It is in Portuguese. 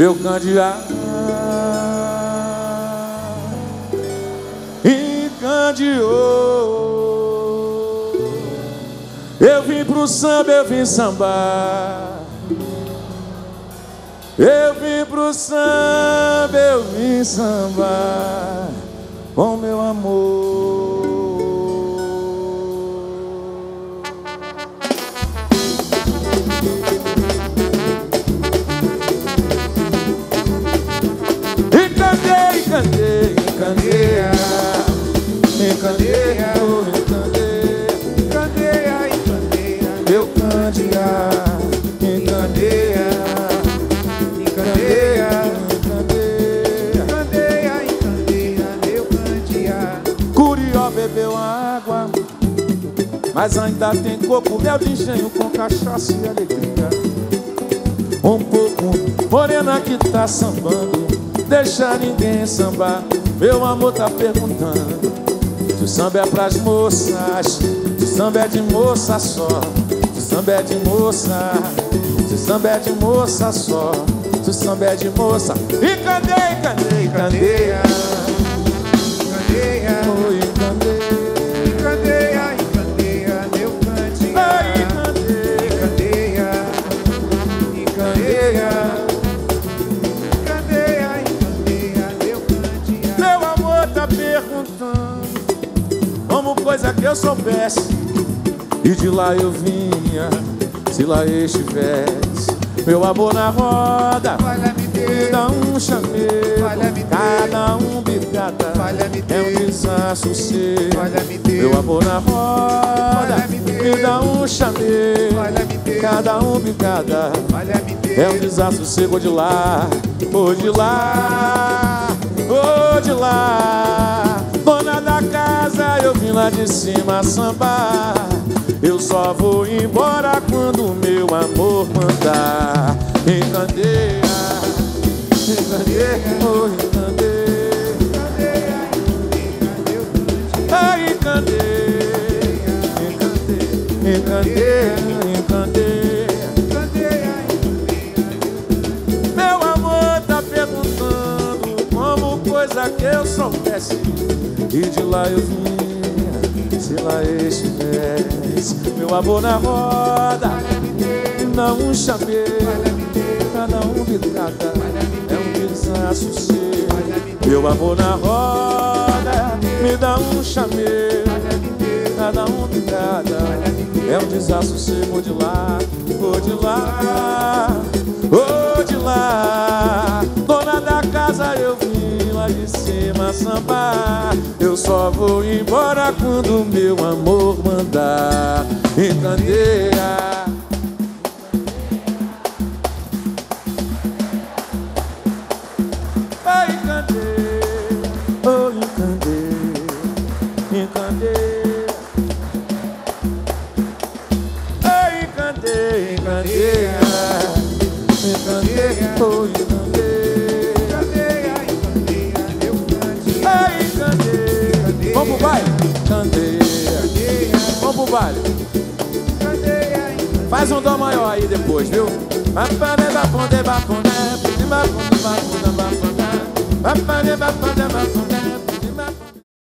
meu candeeiro encandeou. Eu vim pro samba, eu vim sambar. Eu vim pro samba, eu vim sambar com meu amor. Encandeia, oh, encandeia, Candeia, encandeia, meu candeia, encandeia, encandeia, encandeia. candeia, encandeia, meu candeia. Curió bebeu água, mas ainda tem coco, mel de engenho com cachaça e alegria. Um pouco morena que tá sambando, deixa ninguém sambar. Meu amor tá perguntando: se o samba é pras moças, se o samba é de moça só, se o samba é de moça, se o samba é de moça só, se o samba é de moça. E candeia, candeia, candeia, Candeia, oi, candeia. candeia, que eu soubesse E de lá eu vinha Se lá estivesse. Meu amor na roda Dá um chamego. Cada um bicada É um desassossego. Meu amor na roda dá um chamego. Deus. Cada um bicada é um desassossego. De lá, ô de lá, ô de lá. Lá de cima sambar. Eu só vou embora quando meu amor mandar. Encandeia, encandeia, ô encandeia. Ai, encandeia, encandeia, encandeia. Meu amor tá perguntando como coisa que eu soubesse E de lá eu vinha, se lá estivesse. Meu amor na roda, não um chamei Cada um bicada, é um desassossego. Meu amor na roda, me dá um chamei Cada um bicada, é um desassossego de lá, ou de lá Ô de lá, sambar. Eu só vou embora quando meu amor mandar. Encandeia. Ai, encandeia. Oh, encandeia. Encandeia. Encandeia, encandeia. Encandeia, oh, encandeia. Vamos pro baile? Candeia. Vamos pro baile. Candeia. Faz um dó maior aí depois, viu? Bapane,